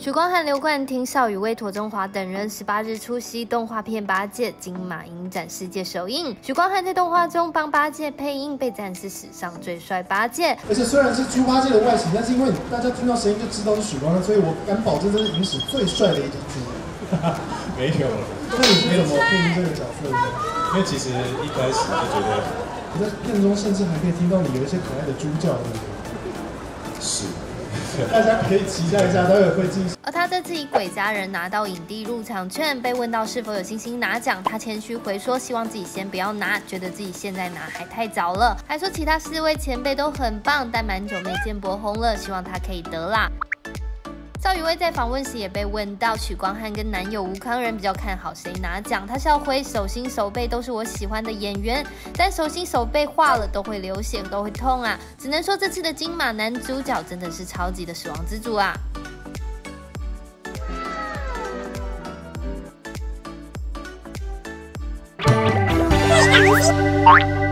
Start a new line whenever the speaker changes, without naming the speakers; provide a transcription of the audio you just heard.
许光汉、刘冠廷、邵雨薇、庹中华等人十八日出席动画片《八戒》金马影展世界首映。许光汉在动画中帮八戒配音，被赞是史上最帅八戒。
而且虽然是猪八戒的外形，但是因为大家听到声音就知道是许光汉，所以我敢保证这是影史最帅的一只猪。
没有，
那你是怎么配音这个角色的？
因为其实一开始就觉得
你在片中甚至还可以听到你有一些可爱的猪叫，对不对？
是。
大家可以期待一下，待会会进。
而他这次以《鬼家人》拿到影帝入场券，被问到是否有信心拿奖，他谦虚回说希望自己先不要拿，觉得自己现在拿还太早了，还说其他四位前辈都很棒，但蛮久没见博红了，希望他可以得啦。赵雨薇在访问时也被问到许光汉跟男友吴康仁比较看好谁拿奖，她笑回手心手背都是我喜欢的演员，但手心手背化了都会流血都会痛啊，只能说这次的金马男主角真的是超级的死亡之主啊。